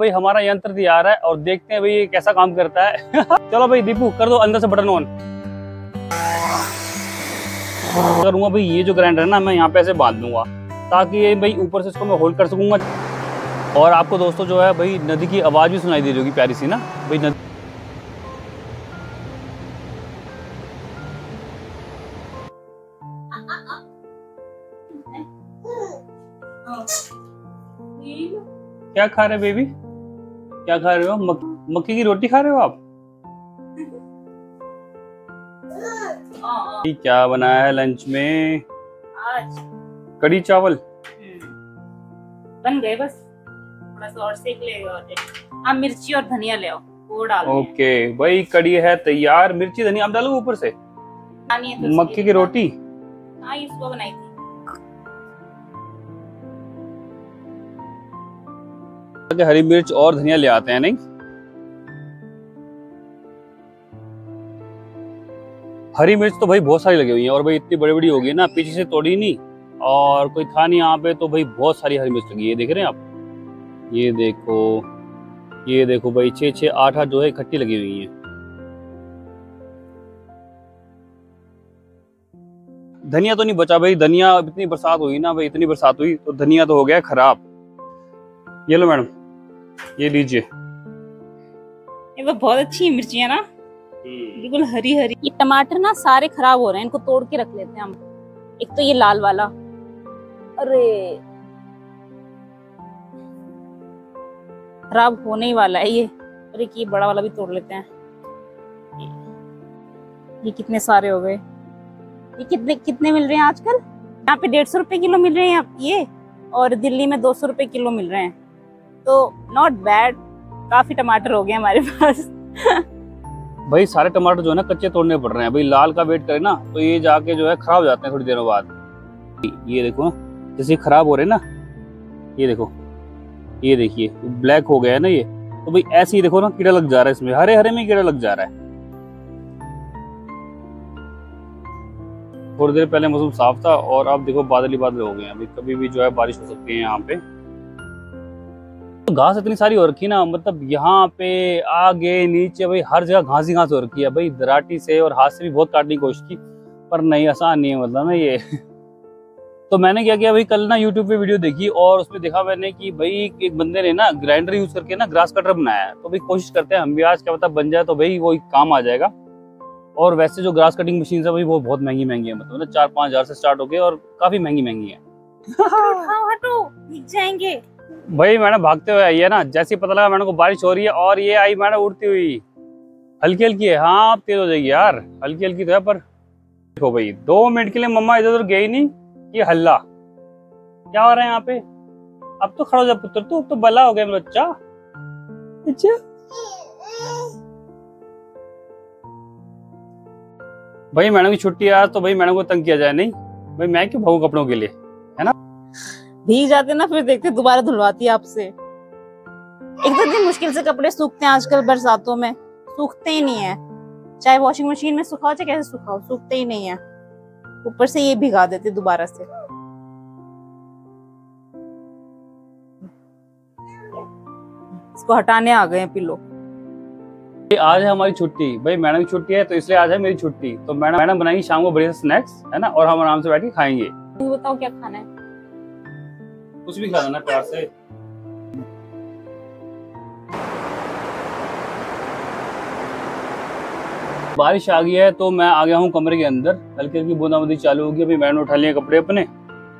भाई हमारा यंत्र तैयार है और देखते हैं भाई ये कैसा काम करता है। चलो भाई दीपू कर दो अंदर से बटन ऑन करूँगा भाई ये जो ग्राइंडर है ना मैं यहाँ पे ऐसे बाँध दूँगा ताकि ये भाई ऊपर से इसको मैं होल्ड कर सकूँगा। और आपको दोस्तों जो है भाई नदी की आवाज़ भी सुनाई दे रही होगी प्यारी सी ना भाई नदी क्या खा रहे बेबी क्या खा रहे हो? मक, मक्की की रोटी खा रहे हो आप? क्या बनाया है लंच में? आज। कड़ी चावल। बन गए बस। थोड़ा सा और सेक ले और हाँ मिर्ची और धनिया ले आओ। वो डाल ओके भाई कड़ी है तैयार। मिर्ची धनिया आप डालो ऊपर से। है तो मक्की की रोटी? हाँ सुबह बनाई थी। हरी मिर्च और धनिया ले आते हैं, नहीं? हरी मिर्च तो भाई बहुत सारी लगी हुई है और भाई इतनी बड़ी बड़ी होगी ना, पीछे से तोड़ी नहीं और कोई था नहीं यहाँ पे तो भाई बहुत सारी हरी मिर्च लगी है। देख रहे हैं आप? ये देखो ये देखो भाई, छः छः, आठ आठ जो है, इकट्ठी लगी हुई है। धनिया तो नहीं बचा भाई, धनिया इतनी बरसात हुई ना भाई, इतनी बरसात हुई तो धनिया तो हो गया खराब। ये लो मैडम। ये लीजिए। ये वो बहुत अच्छी है मिर्चियाँ ना। बिल्कुल हरी हरी ये टमाटर ना सारे खराब हो रहे हैं इनको तोड़ के रख लेते हैं हम। एक तो ये लाल वाला। अरे। खराब होने ही वाला है ये। और एक ये बड़ा वाला भी तोड़ लेते हैं। ये- ये कितने सारे हो गए। ये कितने कितने मिल रहे हैं आजकल? यहाँ पे डेढ़ सौ रुपए किलो मिल रहे हैं आप ये। और दिल्ली में दो सौ रुपए किलो मिल रहे हैं। तो नॉट बैड काफ़ी टमाटर हो गए हमारे पास। भाई, सारे टमाटर जो है ना कच्चे तोड़ने पड़ रहे हैं। भाई लाल का वेट करें ना तो ये जाके जो है खराब हो जाते हैं थोड़ी देरों बाद। ये देखो, जैसे खराब हो रहे हैं ना, ये देखो, ये देखिए ब्लैक हो गया है ना ये। तो भाई, ऐसे ही देखो ना, कीड़ा लग जा रहा है इसमें। हरे हरे में कीड़ा लग जा रहा है। थोड़ी देर पहले मौसम साफ़ था और अब देखो बादल ही बादल हो गए हैं। अभी कभी भी जो है बारिश हो सकती है यहाँ पे। तो घास इतनी सारी हो रखी है ना मतलब यहाँ पे आगे, नीचे, भाई हर जगह घास ही घास हो रखी है। भाई दराटी से और हाथ से भी बहुत काटने की कोशिश की, पर नहीं, आसान नहीं है मतलब ना ये। तो मैंने क्या किया, भाई कल ना यूट्यूब पे वीडियो देखी और उसमें देखा मैंने कि भाई एक बंदे ने ना ग्राइंडर यूज़ करके ना ग्रास कटर बनाया है। तो भाई कोशिश करते हैं, हम भी आज क्या पता बन जाए तो भाई वो काम आ जाएगा। और वैसे जो ग्रास कटिंग मशीन है भाई वो बहुत महँगी महँगी है मतलब ना चार पाँच हज़ार से स्टार्ट हो गए और काफ़ी महँगी महँगी है। हटो दिख जाएँगे। भाई मैडम भागते हुए आई है ना, जैसे पता लगा मैडम को बारिश हो रही है और ये आई मैडम उड़ती हुई। हल्की हल्की है हाँ अब तेज हो जाएगी यार, हल्की हल्की तो है, पर देखो भाई, दो मिनट के लिए मम्मा इधर उधर गई नहीं, ये हल्ला। क्या हो रहा है यहाँ पे? अब तो खड़ा हो जा पुत्र, तू अब तो बला हो गया मेरा बच्चा। अच्छा। भाई मैडम की छुट्टी है आज तो भाई मैडम को तंग किया जाए, नहीं? भाई मैं क्यों भागू कपड़ों के लिए भीग जाते ना फिर देखते दोबारा धुलवाती है आपसे। एक तो इतनी मुश्किल से कपड़े सूखते हैं आजकल बरसातों में। सूखते ही नहीं है। चाहे वॉशिंग मशीन में सुखाओ चाहे कैसे सुखाओ सूखते ही नहीं है। ऊपर से ये भिगा देते दोबारा से। इसको हटाने आ गए पिलो आज है हमारी छुट्टी। भाई मैडम की छुट्टी है तो इसलिए आज है मेरी छुट्टी। तो मैडम मैडम बनाएँगी शाम को बढ़िया स्नैक्स है ना? और हम आराम से बैठ के खाएँगे। बताओ क्या खाना है? कुछ भी खा देना प्यार से। बारिश आ गई है तो मैं आ गया हूँ कमरे के अंदर। हल्की हल्की बूंदाबांदी चालू होगी, अभी मैंने उठा लिए कपड़े अपने।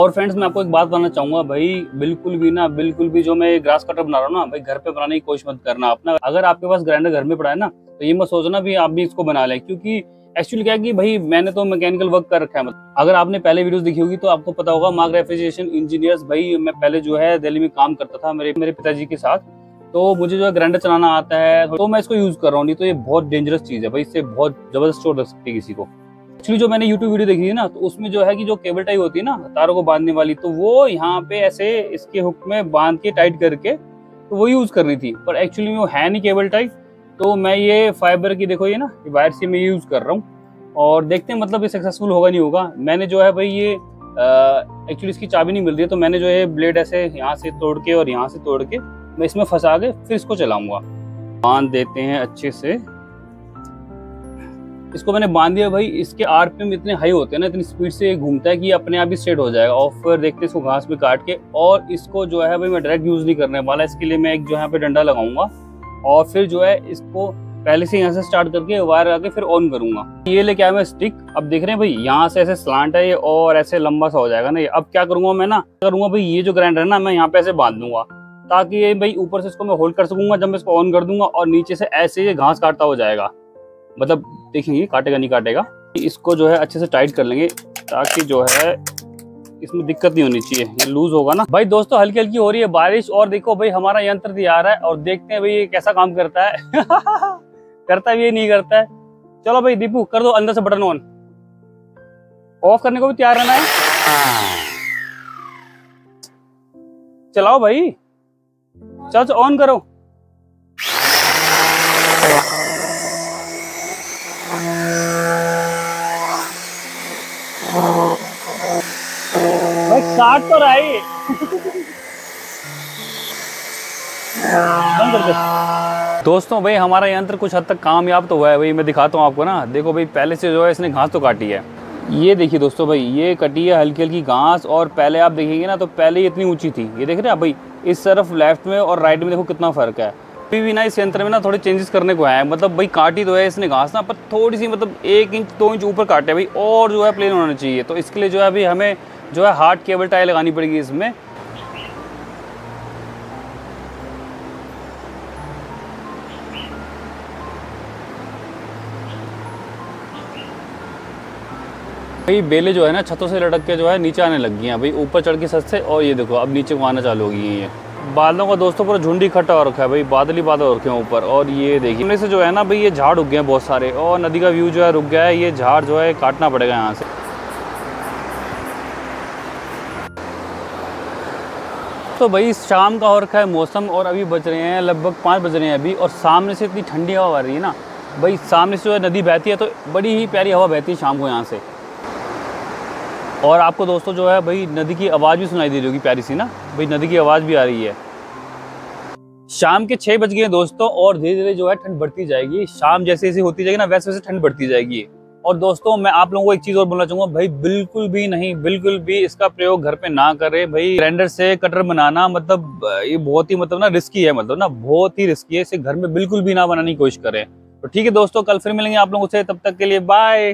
और फ्रेंड्स मैं आपको एक बात बताना चाहूँगा, भाई, बिल्कुल भी ना, बिल्कुल भी जो मैं ग्रास कटर बना रहा हूँ ना, भाई, घर पे बनाने की कोशिश मत करना। अपना, अगर आपके पास ग्राइंडर घर में पड़ा है ना तो ये मत सोचना भी आप भी इसको बना लें, क्योंकि एक्चुअली क्या कि भाई, मैंने तो मैकेनिकल वर्क कर रखा है मतलब। अगर आपने पहले वीडियोस देखी होगी तो आपको पता होगा, मार्ग रेफ्रिजरेशन इंजीनियर्स भाई, मैं पहले जो है दिल्ली में काम करता था मेरे मेरे पिताजी के साथ। तो मुझे जो है ग्राइंडर चलाना आता है तो मैं इसको यूज़ कर रहा हूँ। नहीं तो ये बहुत डेंजरस चीज़ है भाई, इससे बहुत ज़बरदस्त चोट लग सकती है किसी को। एक्चुअली जो मैंने यूट्यूब वीडियो देखी थी ना तो उसमें जो है कि जो केबल टाई होती है ना, तारों को बांधने वाली तो वो यहाँ पे ऐसे इसके हुक में बाँध के टाइट करके तो वो यूज़ करनी थी। पर एक्चुअली वो है नहीं केबल टाई तो मैं ये फाइबर की देखो ये ना, ये वायर से मैं यूज़ कर रहा हूँ। और देखते हैं मतलब ये सक्सेसफुल होगा नहीं होगा। मैंने जो है भाई ये एक्चुअली इसकी चाबी नहीं मिल रही है तो मैंने जो है ब्लेड ऐसे यहाँ से तोड़ के और यहाँ से तोड़ के मैं इसमें फंसा के फिर इसको चलाऊँगा। बाँध देते हैं अच्छे से। इसको मैंने बाँध दिया भाई, इसके आरपीएम इतने हाई होते हैं ना, इतनी स्पीड से घूमता है कि अपने आप ही स्ट्रेट हो जाएगा। और फिर देखते हैं इसको घास में काट के, और इसको जो है भाई मैं डायरेक्ट यूज़ नहीं करने वाला, इसके लिए मैं एक जो यहाँ पे डंडा लगाऊँगा। और फिर जो है इसको पहले से यहाँ से स्टार्ट करके वायर आके फिर ऑन करूँगा। ये लेके आया मैं स्टिक अब देख रहे हैं भाई, यहाँ से ऐसे स्लांट है ये और ऐसे लंबा सा हो जाएगा ना ये। अब क्या करूँगा मैं ना, करूँगा भाई ये जो ग्राइंडर है ना, मैं यहाँ पे ऐसे बाँध दूँगा, ताकि ये भाई ऊपर से इसको मैं होल्ड कर सकूँगा, जब मैं इसको ऑन कर दूँगा और नीचे से ऐसे ये घास काटता हो जाएगा। मतलब देखेंगे, काटेगा, नहीं काटेगा। इसको जो है अच्छे से टाइट कर लेंगे, ताकि जो है इसमें दिक्कत नहीं होनी चाहिए, ये लूज होगा ना। भाई दोस्तों हल्की हल्की हो रही है बारिश और देखो भाई हमारा यंत्र तैयार है और देखते हैं भाई ये कैसा काम करता है। करता भी ये नहीं करता है। चलो भाई दीपू, कर दो अंदर से बटन ऑन ऑफ़ करने को भी तैयार रहना है। चलाओ भाई। चलो चलो ऑन करो। काट तो रहा है। दोस्तों, भाई, हमारा यंत्र कुछ हद तक कामयाब तो हुआ है। भाई, मैं दिखाता हूँ आपको ना। देखो भाई, पहले से जो है, इसने घास तो काटी है। ये देखिए दोस्तों भाई, ये कटी है हल्की हल्की घास और पहले आप देखेंगे ना तो पहले इतनी ऊँची थी। ये देख रहे हैं आप भाई, इस तरफ़ लेफ़्ट में और राइट में देखो कितना फ़र्क है। अभी भी ना इस यंत्र में ना थोड़े चेंजेस करने को आए हैं। मतलब भाई, काटी तो है इसने घास ना, पर थोड़ी सी मतलब एक इंच दो इंच ऊपर काटे भाई, और जो है प्लेन होना चाहिए। तो इसके लिए जो है अभी हमें जो है हार्ड केबल टाई लगानी पड़ेगी इसमें। भाई, बेले जो है ना, छतों से लटक के जो है नीचे आने लग गई हैं। भाई, ऊपर चढ़ के सच से, और ये देखो, अब नीचे को आना चालू हो गई हैं ये। बादलों का दोस्तों, पूरा झुंड इकट्ठा हो रखा है भाई, बादल ही बादल हो रखे हैं ऊपर। और ये देखिए इनमें से जो है ना, भाई, ये झाड़ उग गए हैं बहुत सारे, और नदी का व्यू जो है रुक गया है, ये झाड़ जो है काटना पड़ेगा यहाँ से। तो भाई, शाम का हो रखा है मौसम और अभी बज रहे हैं, लगभग पाँच बज रहे हैं अभी, और सामने से इतनी ठंडी हवा आ रही है ना। भाई, सामने से जो है नदी बहती है तो बड़ी ही प्यारी हवा बहती है शाम को यहाँ से। और आपको दोस्तों जो है भाई, नदी की आवाज़ भी सुनाई दे रही होगी प्यारी सी ना। भाई, नदी की आवाज़ भी आ रही है। शाम के छः बज गए दोस्तों, और धीरे धीरे जो है ठंड बढ़ती जाएगी। शाम जैसे जैसे होती जाएगी ना वैसे वैसे ठंड बढ़ती जाएगी। और दोस्तों, मैं आप लोगों को एक चीज़ और बोलना चाहूँगा, भाई बिल्कुल भी नहीं, बिल्कुल भी इसका प्रयोग घर पे ना करें। भाई ग्राइंडर से कटर बनाना मतलब ये बहुत ही मतलब ना रिस्की है मतलब ना बहुत ही रिस्की है। इसे घर में बिल्कुल भी ना बनाने की कोशिश करें। तो ठीक है दोस्तों, कल फिर मिलेंगे आप लोगों से, तब तक के लिए बाय